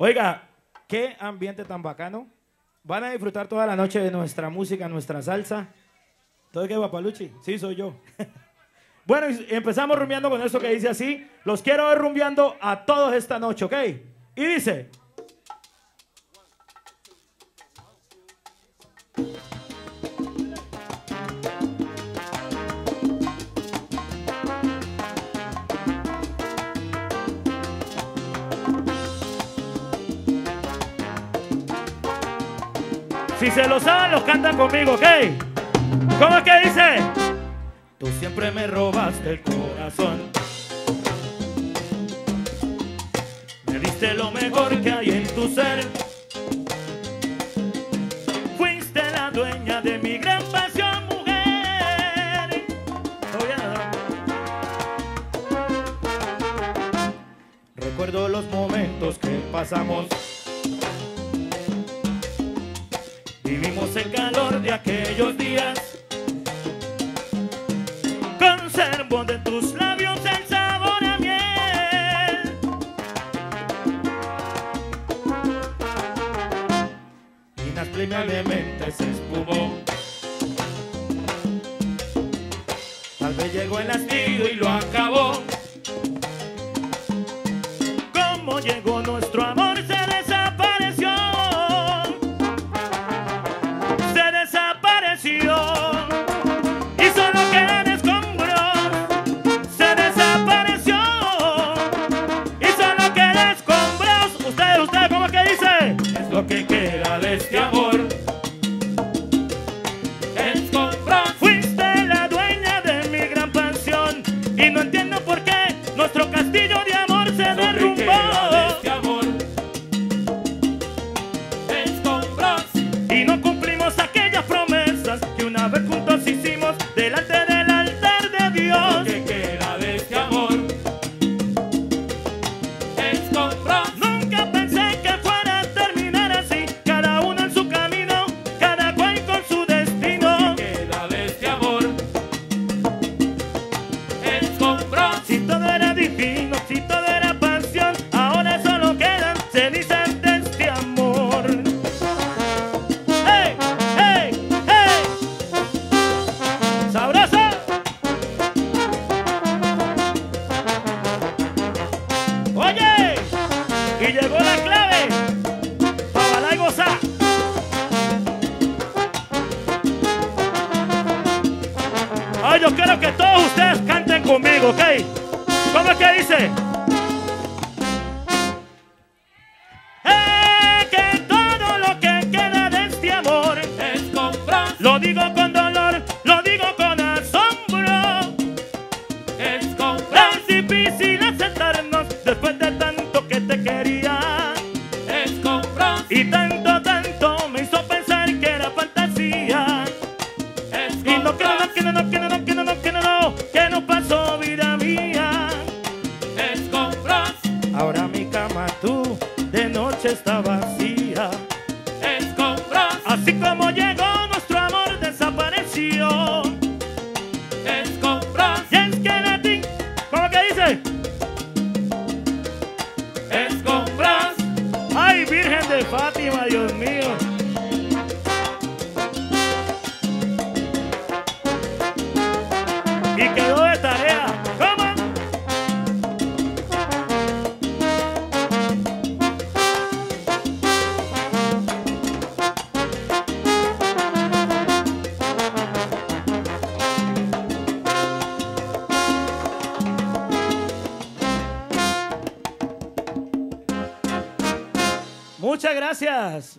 Oiga, qué ambiente tan bacano. Van a disfrutar toda la noche de nuestra música, nuestra salsa. ¿Todo qué, Papaluchi? Sí, soy yo. bueno, empezamos rumbeando con esto que dice así. Los quiero ver rumbeando a todos esta noche, ¿ok? Y dice... Si se lo saben, los cantan conmigo, ¿ok? ¿Cómo es que dice? Tú siempre me robaste el corazón. Me diste lo mejor que hay en tu ser. Fuiste la dueña de mi gran pasión, mujer. ¿Todo bien, no? Recuerdo los momentos que pasamos. El calor de aquellos días. Conservo de tus labios el sabor a miel. Inexplicablemente se espumó. Tal vez llegó el hastío y lo acabó. Como llegó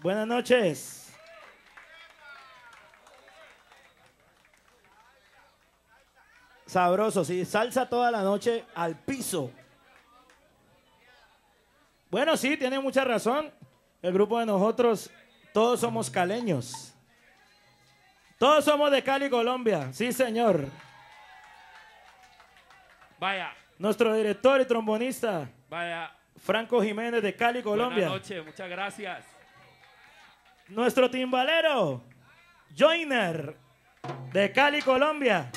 Buenas noches. Sabroso, sí. Salsa toda la noche al piso. Bueno, sí, tiene mucha razón. El grupo de nosotros, todos somos caleños. Todos somos de Cali, Colombia. Sí, señor. vaya Nuestro director y trombonista, vaya Franco Jiménez de Cali, Colombia. buenas noches muchas gracias Nuestro timbalero, Joiner, de Cali, Colombia.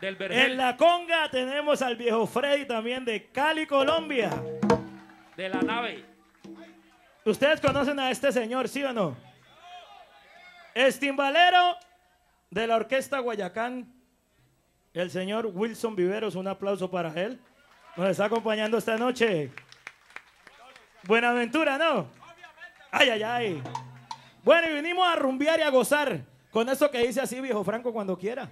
del En la conga tenemos al viejo Freddy también de Cali, Colombia. de la nave Ustedes conocen a este señor, ¿sí o no? Es timbalero de la orquesta Guayacán, el señor Wilson Viveros. Un aplauso para él. Nos está acompañando esta noche. Buenaventura, ¿no? Ay, ay, ay. Bueno, y vinimos a rumbear y a gozar con eso que dice así, viejo Franco, cuando quiera.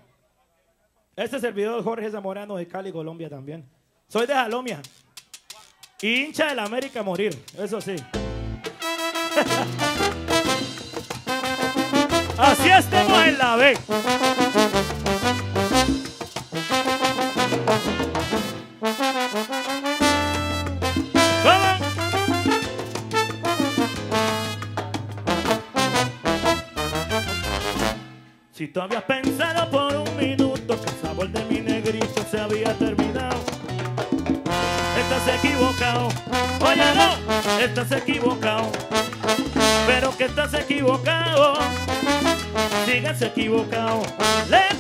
Este es el video de Jorge Zamorano de Cali, Colombia también. Soy de Jalomia. Y hincha del América a morir, eso sí. Así estemos en la B. tú habías pensado por un minuto que el sabor de mi negrito se había terminado, estás equivocado. Oye, no, estás equivocado. Pero que estás equivocado, sigas equivocado. Le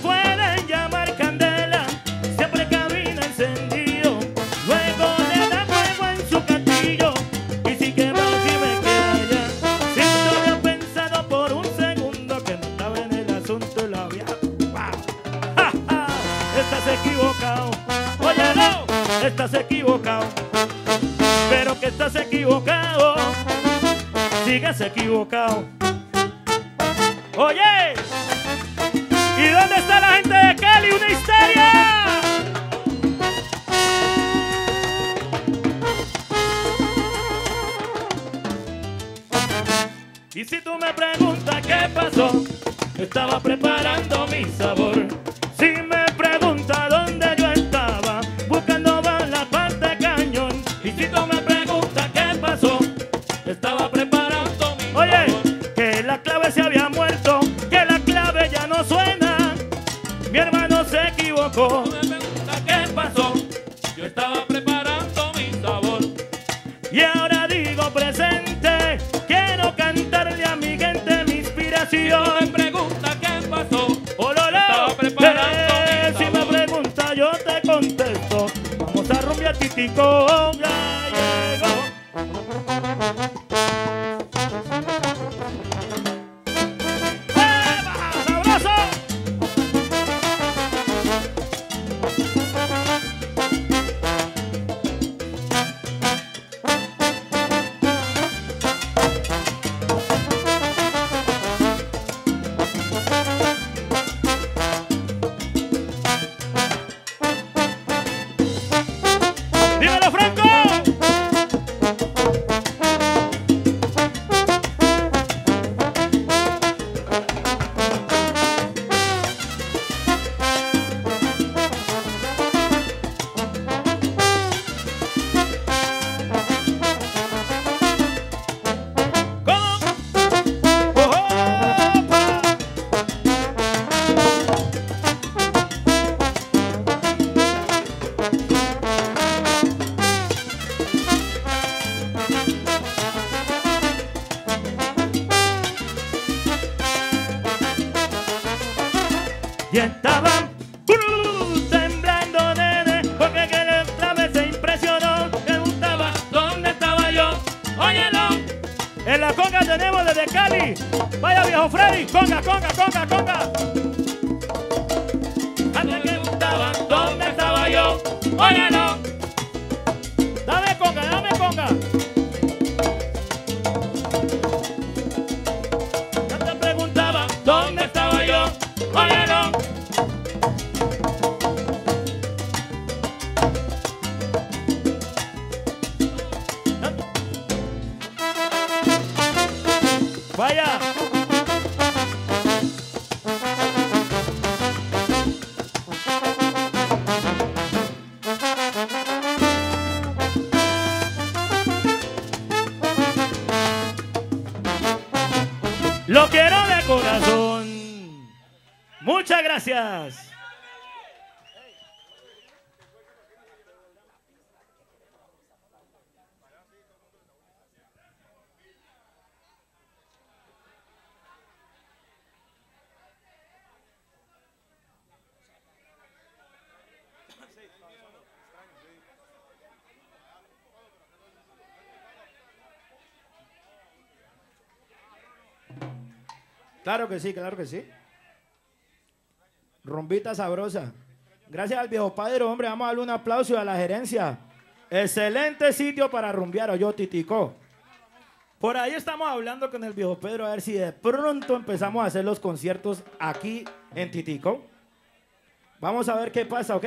Y si tú me preguntas qué pasó, estaba preparando mi sabor. Yo. Óyelo. Claro que sí, claro que sí. Rumbita sabrosa. Gracias al viejo padre, hombre. Vamos a darle un aplauso a la gerencia. Excelente sitio para rumbear, o yo titico. Por ahí estamos hablando con el viejo Pedro a ver si de pronto empezamos a hacer los conciertos aquí en Titico. Vamos a ver qué pasa, ¿ok?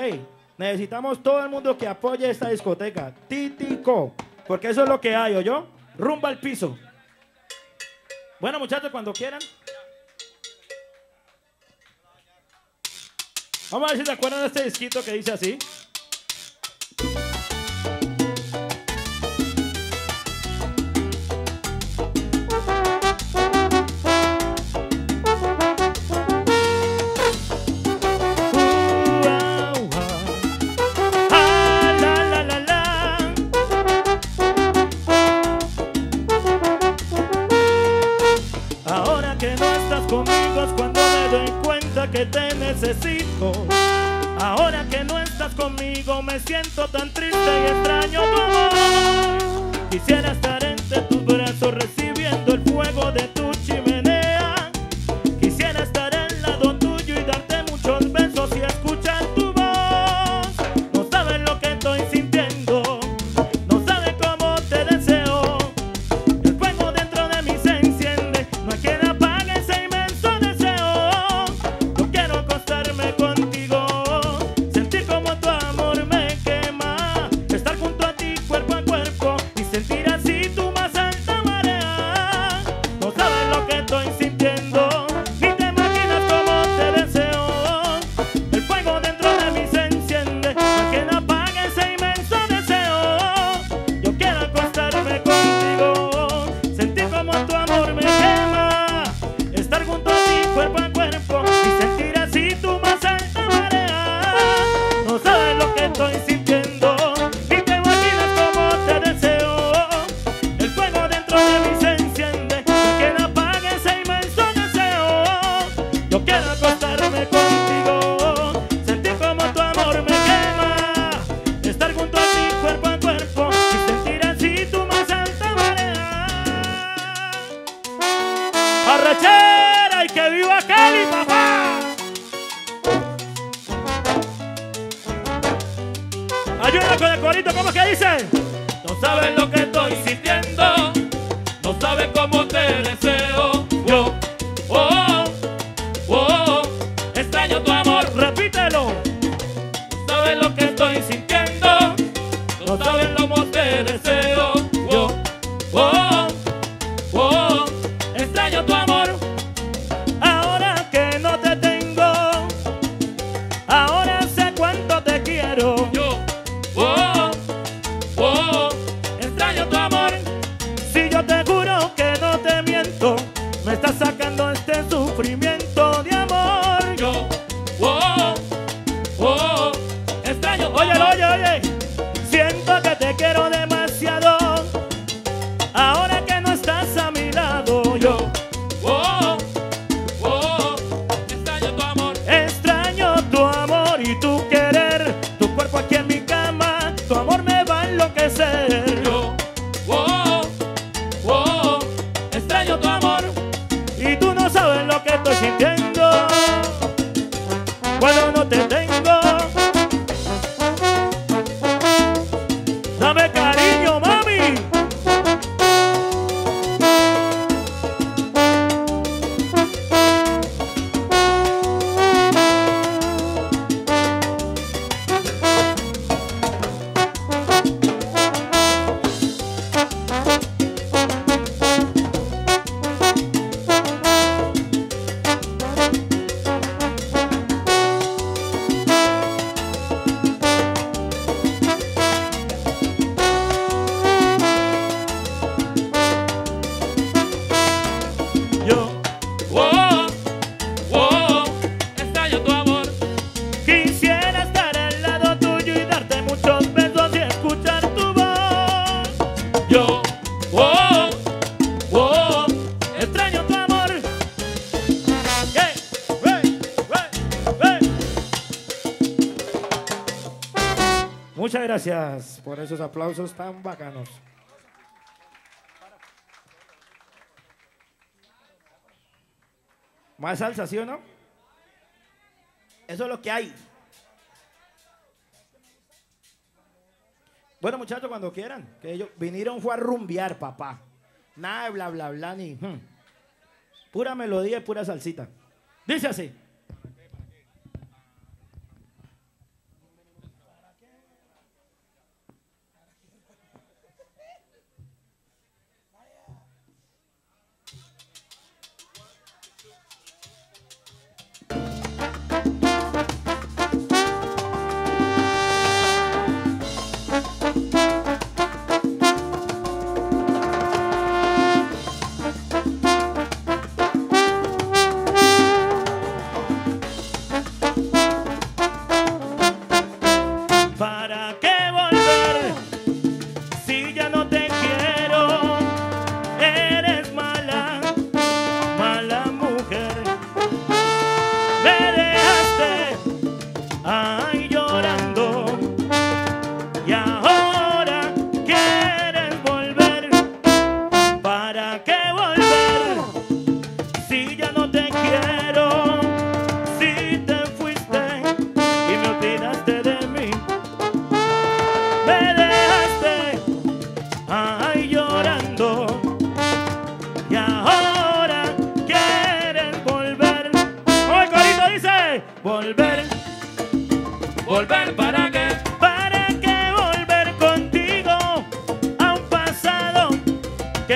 Necesitamos todo el mundo que apoye esta discoteca. Titico. Porque eso es lo que hay, ¿oyó? Rumba al piso. Bueno, muchachos, cuando quieran. Vamos a ver si se acuerdan de este disquito que dice así. necesito. Ahora que no estás conmigo me siento tan triste y extraño tu amor. Quisiera estar entre tus brazos recibiendo el fuego de ti. Gracias por esos aplausos tan bacanos. Más salsa, ¿sí o no? Eso es lo que hay. Bueno, muchachos, cuando quieran. Que ellos vinieron fue a rumbear, papá. Nada de bla, bla, bla, ni... Hmm. Pura melodía y pura salsita. Dice así.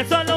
Eso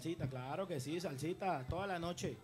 salsita, claro que sí, salsita, toda la noche.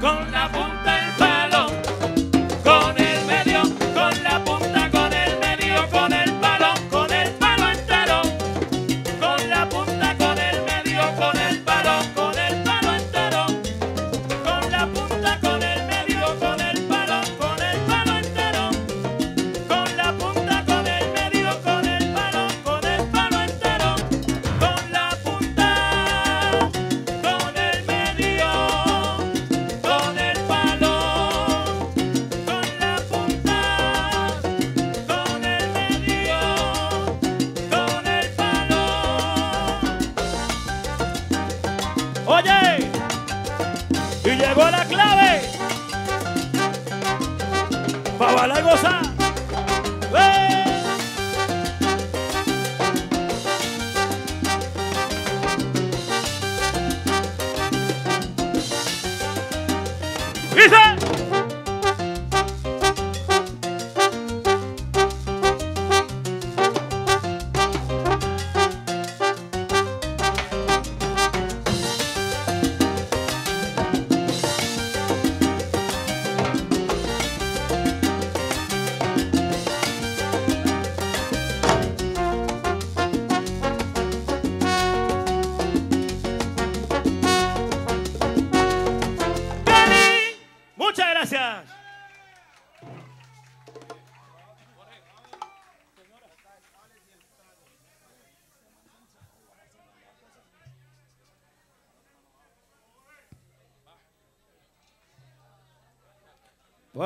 Con la punta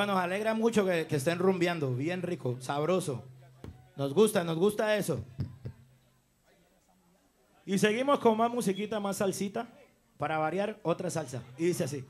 Nos alegra mucho que, estén rumbeando, bien rico, sabroso. Nos gusta, nos gusta eso. Y seguimos con más musiquita, más salsita. Para variar, otra salsa. Y dice así.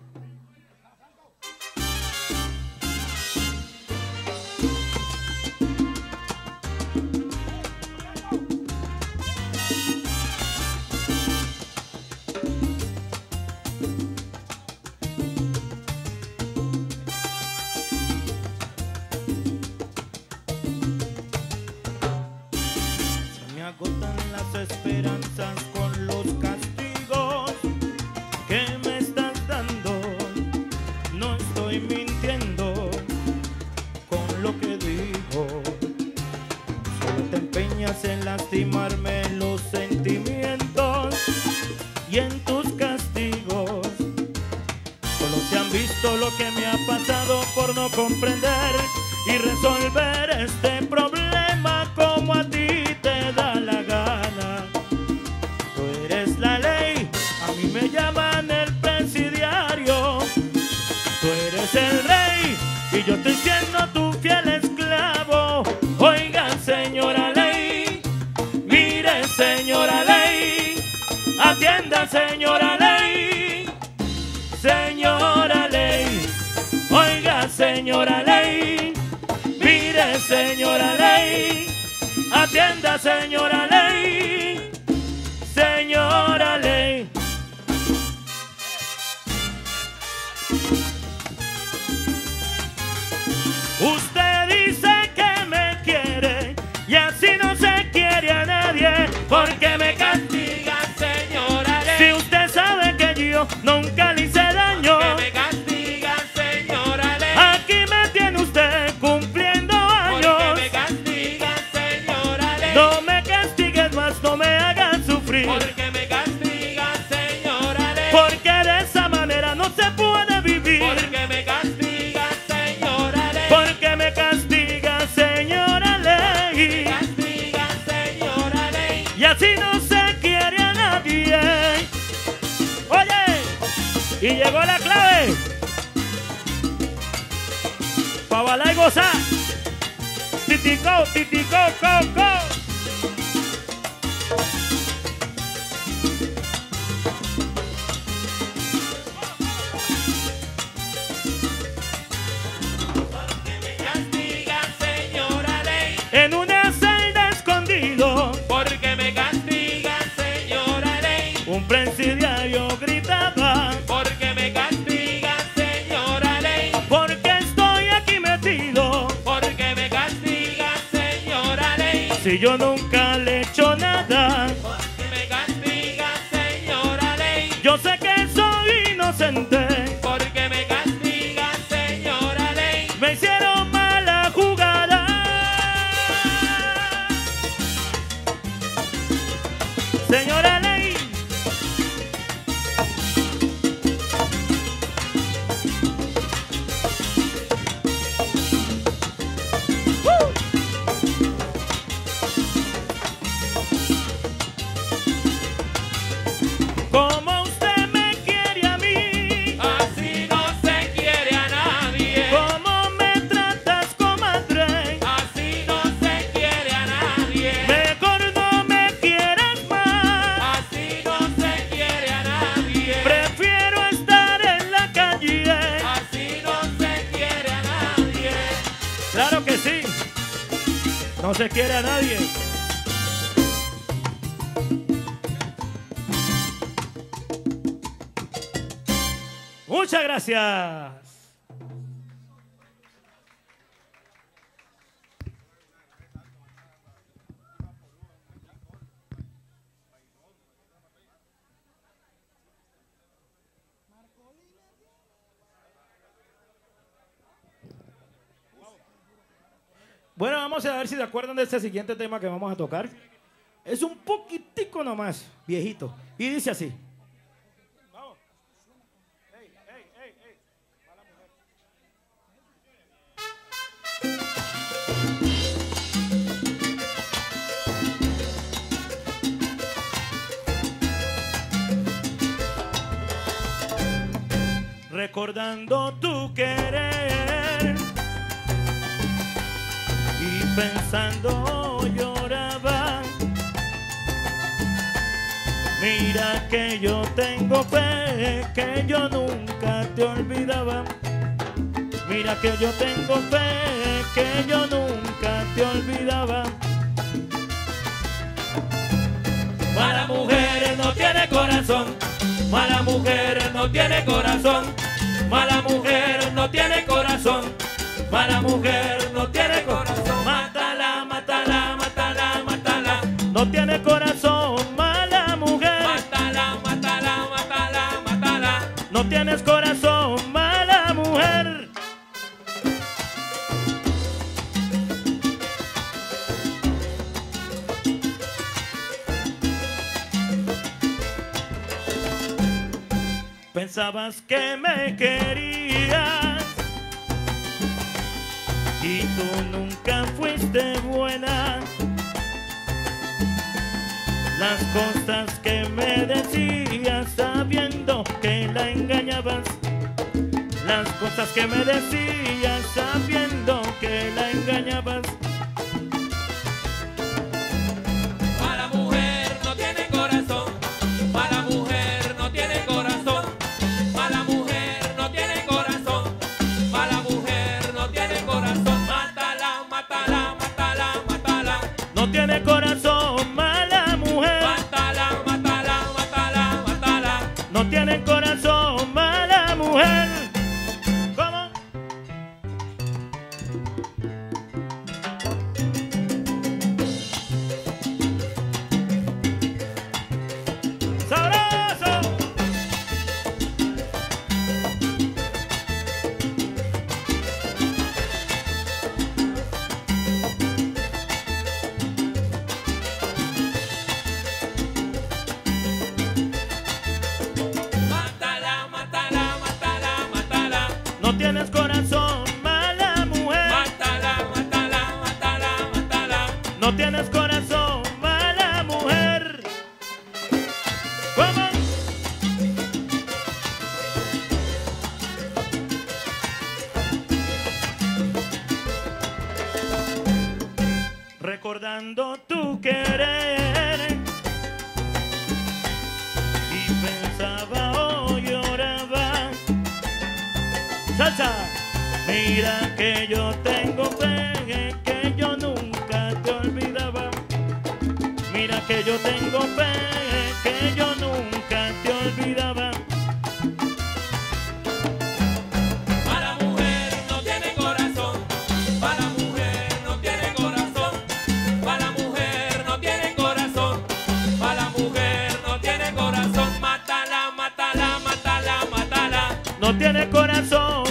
Señora ley. Atienda, señora ley. Señora ley. Usted dice que me quiere y así no se quiere a nadie porque me gozar. Titico, titico, co, co. yo nunca No se quiere a nadie. Muchas gracias. Bueno, vamos a ver si se acuerdan de este siguiente tema que vamos a tocar. Es un poquitico nomás, viejito. Y dice así. Vamos. Recordando tu querer pensando lloraba. Mira que yo tengo fe, que yo nunca te olvidaba. Mira que yo tengo fe, que yo nunca te olvidaba. Mala mujer no tiene corazón. Mala mujer no tiene corazón. Mala mujer no tiene corazón. Mala mujer no tiene corazón. No tiene corazón, mala mujer. Mátala, mátala, mátala, mátala. No tienes corazón, mala mujer. Pensabas que me querías y tú nunca fuiste buena. Las cosas que me decías sabiendo que la engañabas. Las cosas que me decías sabiendo que la engañabas. No tienes No tiene corazón,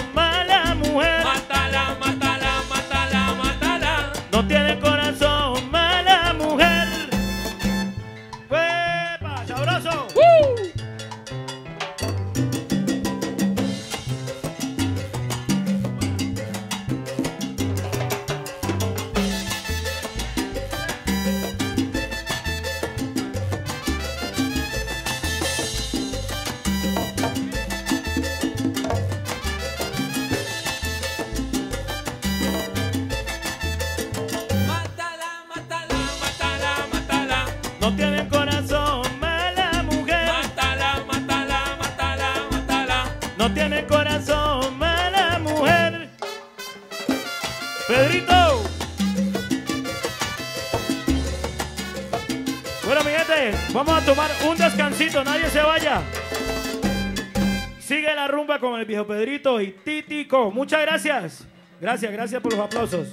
gracias. Gracias, por los aplausos.